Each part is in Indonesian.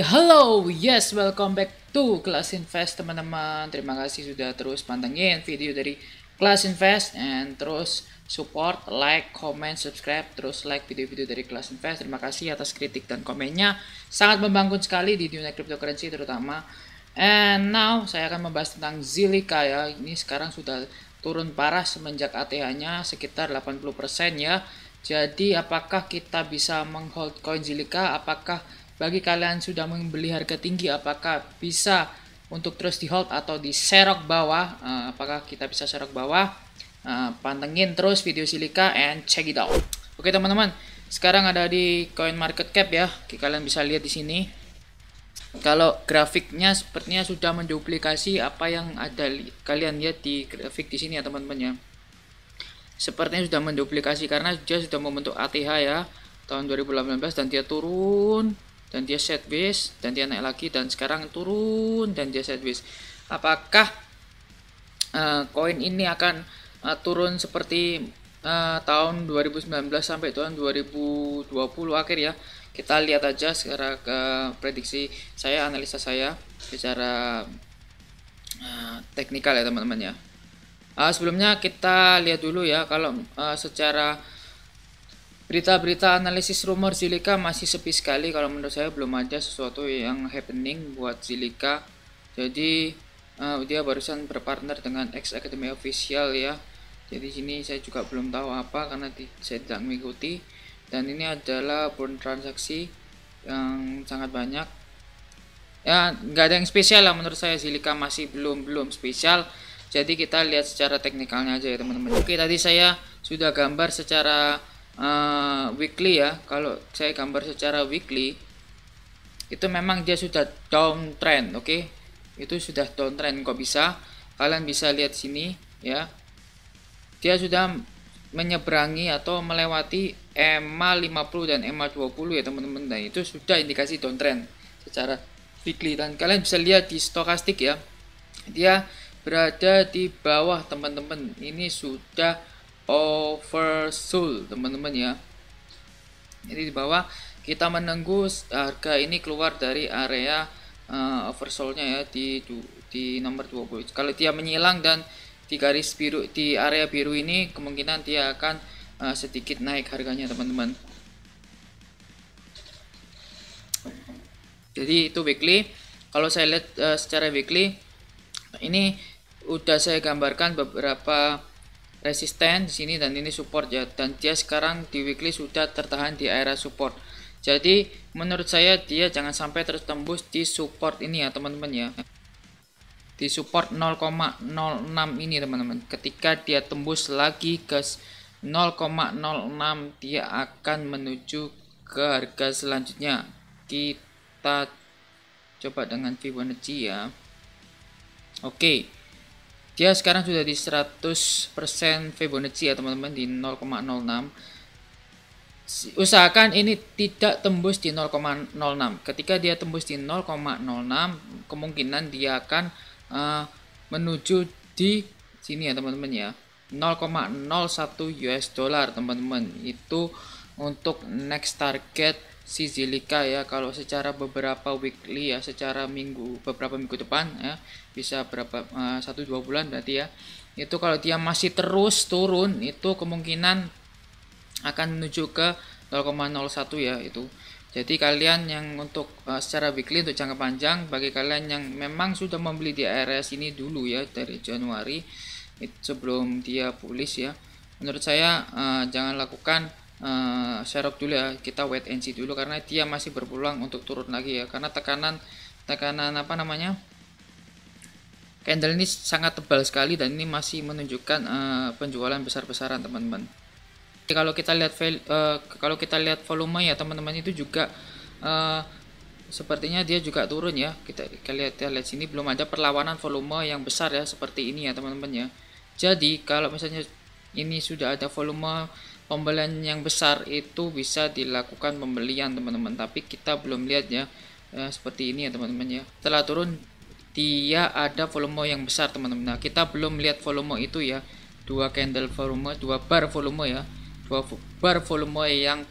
hello, yes, welcome back to Class Invest teman-teman. Terima kasih sudah terus pantengin video dari Class Invest and terus support, like, comment, subscribe, terus like video-video dari Class Invest. Terima kasih atas kritik dan komennya. Sangat membangun sekali di dunia cryptocurrency terutama. And now saya akan membahas tentang Zilliqa ya. Ini sekarang sudah turun parah semenjak ATH-nya sekitar 80% ya. Jadi apakah kita bisa menghold coin Zilliqa? Apakah bagi kalian sudah membeli harga tinggi apakah bisa untuk terus di hold atau di serok bawah? Uh, apakah kita bisa serok bawah? Uh, pantengin terus video silika and check it out. Oke teman-teman. Sekarang ada di coin market cap ya. Kalian bisa lihat di sini. Kalau grafiknya sepertinya sudah menduplikasi apa yang ada kalian lihat di grafik di sini ya teman-teman ya. Sepertinya sudah menduplikasi karena dia sudah membentuk ATH ya tahun 2018 dan dia turun dan dia sideways dan dia naik lagi dan sekarang turun dan dia sideways apakah uh, koin ini akan uh, turun seperti uh, tahun 2019 sampai tahun 2020 akhir ya? Kita lihat aja secara ke prediksi saya analisa saya secara uh, teknikal ya teman-teman ya. Uh, sebelumnya kita lihat dulu ya kalau uh, secara Berita-berita analisis rumor Zilika masih sepi sekali kalau menurut saya belum ada sesuatu yang happening buat Zilika. Jadi uh, dia barusan berpartner dengan X Academy Official ya. Jadi sini saya juga belum tahu apa karena di, saya tidak mengikuti. Dan ini adalah burn transaksi yang sangat banyak. Ya nggak ada yang spesial lah menurut saya Zilika masih belum belum spesial. Jadi kita lihat secara teknikalnya aja ya teman-teman. Oke tadi saya sudah gambar secara uh, weekly ya. Kalau saya gambar secara weekly itu memang dia sudah downtrend oke? Okay? itu sudah downtrend kok bisa? Kalian bisa lihat sini ya. Dia sudah menyeberangi atau melewati EMA 50 dan EMA 20 ya teman-teman. Nah itu sudah indikasi downtrend secara weekly. Dan kalian bisa lihat di stokastik ya. Dia berada di bawah teman-teman. Ini sudah oversold teman-teman ya. Jadi di bawah kita menunggu harga ini keluar dari area uh, oversoldnya ya di di nomor 20 kalau dia menyilang dan di garis biru di area biru ini kemungkinan dia akan uh, sedikit naik harganya teman-teman. Jadi itu weekly. Kalau saya lihat uh, secara weekly ini udah saya gambarkan beberapa resisten di sini dan ini support ya. Dan dia sekarang di weekly sudah tertahan di area support. Jadi menurut saya dia jangan sampai terus tembus di support ini ya teman-teman ya. Di support 0,06 ini teman-teman. Ketika dia tembus lagi ke 0,06 dia akan menuju ke harga selanjutnya. Kita coba dengan Fibonacci ya. Oke dia sekarang sudah di 100% Fibonacci ya teman-teman di 0,06 usahakan ini tidak tembus di 0,06 ketika dia tembus di 0,06 kemungkinan dia akan uh, menuju di sini ya teman-teman ya. 0,01 US dollar teman-teman. Itu untuk next target si Zilika ya kalau secara beberapa weekly ya secara minggu beberapa minggu depan ya bisa berapa eh, satu uh, dua bulan berarti ya itu kalau dia masih terus turun itu kemungkinan akan menuju ke 0,01 ya itu. Jadi kalian yang untuk uh, secara weekly untuk jangka panjang bagi kalian yang memang sudah membeli di area sini dulu ya dari Januari itu sebelum dia pulih ya menurut saya uh, jangan lakukan uh, serok dulu ya kita wait and see dulu karena dia masih berpeluang untuk turun lagi ya. Karena tekanan tekanan apa namanya? Candle ini sangat tebal sekali dan ini masih menunjukkan uh, penjualan besar-besaran teman-teman. Kalau kita lihat uh, kalau kita lihat volume ya teman-teman itu juga uh, sepertinya dia juga turun ya. Kita, kita lihat kita lihat sini belum ada perlawanan volume yang besar ya seperti ini ya teman-teman ya. Jadi kalau misalnya ini sudah ada volume pembelian yang besar itu bisa dilakukan pembelian teman-teman. Tapi kita belum lihat ya, ya seperti ini ya teman-teman ya. Setelah turun dia ada volume yang besar teman-teman. Nah kita belum lihat volume itu ya. Dua candle volume dua bar volume ya. Dua bar volume yang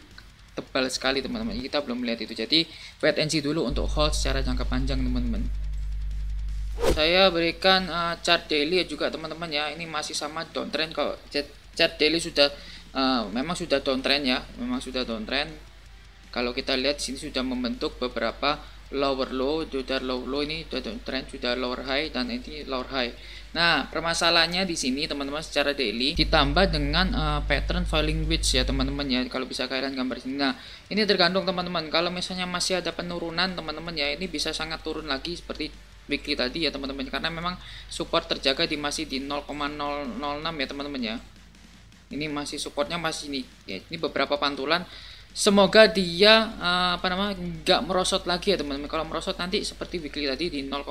tebal sekali teman-teman. Kita belum melihat itu. Jadi wait and see dulu untuk hold secara jangka panjang teman-teman. Saya berikan uh, chart daily juga teman-teman ya. Ini masih sama downtrend kalau chart daily sudah uh, memang sudah downtrend ya memang sudah downtrend kalau kita lihat sini sudah membentuk beberapa lower low sudah low low ini sudah trend sudah lower high dan ini lower high. Nah permasalahannya di sini teman-teman secara daily ditambah dengan uh, pattern falling wedge ya teman-teman ya kalau bisa kalian gambar sini nah ini tergantung teman-teman. Kalau misalnya masih ada penurunan teman-teman ya ini bisa sangat turun lagi seperti weekly tadi ya teman-teman. Karena memang support terjaga di masih di 0,006 ya teman-teman ya ini masih supportnya masih ini. Ya ini beberapa pantulan. Semoga dia uh, apa namanya nggak merosot lagi ya teman-teman. Kalau merosot nanti seperti weekly tadi di 0,01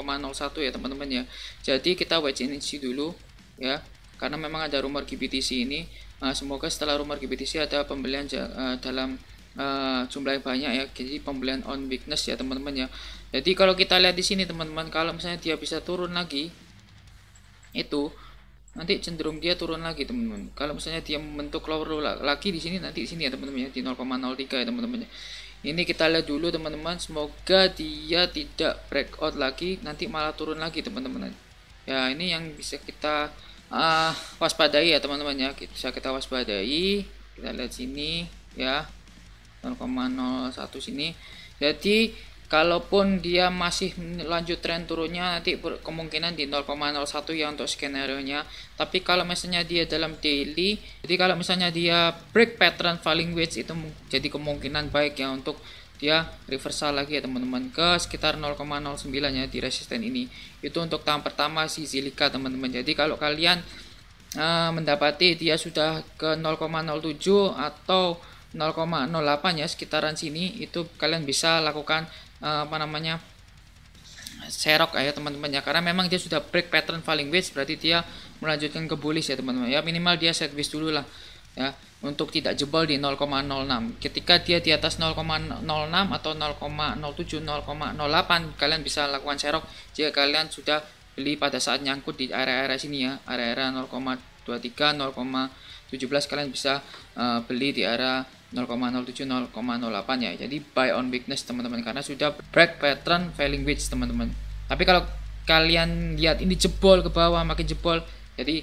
ya teman-teman ya. Jadi kita wait see dulu ya. Karena memang ada rumor GBTC ini. Uh, semoga setelah rumor GBTC ada pembelian uh, dalam uh, jumlah yang banyak ya. Jadi pembelian on weakness ya teman-teman ya. Jadi kalau kita lihat di sini teman-teman kalau misalnya dia bisa turun lagi itu nanti cenderung dia turun lagi teman-teman. Kalau misalnya dia membentuk lower low lagi di sini nanti di sini ya teman-teman ya di 0,03 ya teman-teman ini kita lihat dulu teman-teman. Semoga dia tidak breakout lagi nanti malah turun lagi teman-teman. Ya ini yang bisa kita uh, waspadai ya teman-teman ya. Bisa kita waspadai. Kita lihat sini ya. 0,01 sini. Jadi kalaupun dia masih lanjut tren turunnya nanti kemungkinan di 0,01 ya untuk skenario nya tapi kalau misalnya dia dalam daily jadi kalau misalnya dia break pattern falling wedge itu jadi kemungkinan baik ya untuk dia reversal lagi ya teman-teman ke sekitar 0,09 ya di resisten ini. Itu untuk tahap pertama si Zilika teman-teman. Jadi kalau kalian uh, mendapati dia sudah ke 0,07 atau 0,08 ya sekitaran sini itu kalian bisa lakukan apa namanya serok ya teman-teman ya. Karena memang dia sudah break pattern falling wedge berarti dia melanjutkan ke bullish ya teman-teman ya. Minimal dia sideways dulu lah ya untuk tidak jebol di 0,06 ketika dia di atas 0,06 atau 0,07 0,08 kalian bisa lakukan serok jika kalian sudah beli pada saat nyangkut di area-area sini ya. Area-area 0,23 0,17 kalian bisa uh, beli di area 0,07 0,08 ya. Jadi buy on weakness teman-teman karena sudah break pattern failing wedge teman-teman. Tapi kalau kalian lihat ini jebol ke bawah makin jebol jadi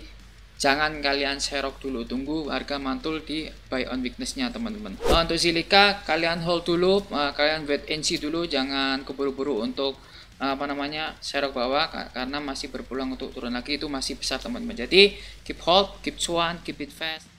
jangan kalian serok dulu. Tunggu harga mantul di buy on weaknessnya teman-teman. Nah, untuk silika kalian hold dulu uh, kalian wait and see dulu. Jangan keburu-buru untuk uh, apa namanya serok bawah karena masih berpulang untuk turun lagi. Itu masih besar teman-teman. Jadi keep hold keep cuan keep it fast